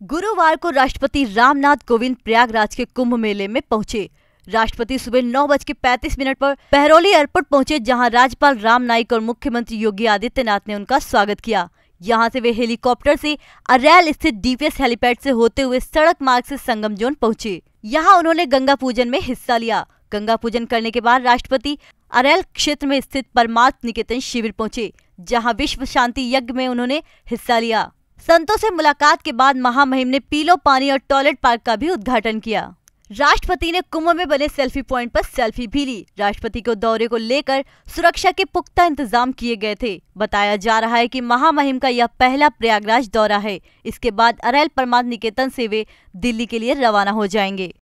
गुरुवार को राष्ट्रपति रामनाथ कोविंद प्रयागराज के कुंभ मेले में पहुँचे। राष्ट्रपति सुबह नौ बज के पैंतीस मिनट पर बहरौली एयरपोर्ट पहुँचे, जहाँ राज्यपाल राम नाईक और मुख्यमंत्री योगी आदित्यनाथ ने उनका स्वागत किया। यहाँ से वे हेलीकॉप्टर से अरैल स्थित डीपीएस हेलीपैड से होते हुए सड़क मार्ग से संगम जोन पहुँचे। यहाँ उन्होंने गंगा पूजन में हिस्सा लिया। गंगा पूजन करने के बाद राष्ट्रपति अरैल क्षेत्र में स्थित परमात्म निकेतन शिविर पहुँचे, जहाँ विश्व शांति यज्ञ में उन्होंने हिस्सा लिया। संतों से मुलाकात के बाद महामहिम ने पीलो पानी और टॉयलेट पार्क का भी उद्घाटन किया। राष्ट्रपति ने कुंभ में बने सेल्फी पॉइंट पर सेल्फी भी ली। राष्ट्रपति को दौरे को लेकर सुरक्षा के पुख्ता इंतज़ाम किए गए थे। बताया जा रहा है कि महामहिम का यह पहला प्रयागराज दौरा है। इसके बाद अरैल परमात निकेतन से वे दिल्ली के लिए रवाना हो जाएँगे।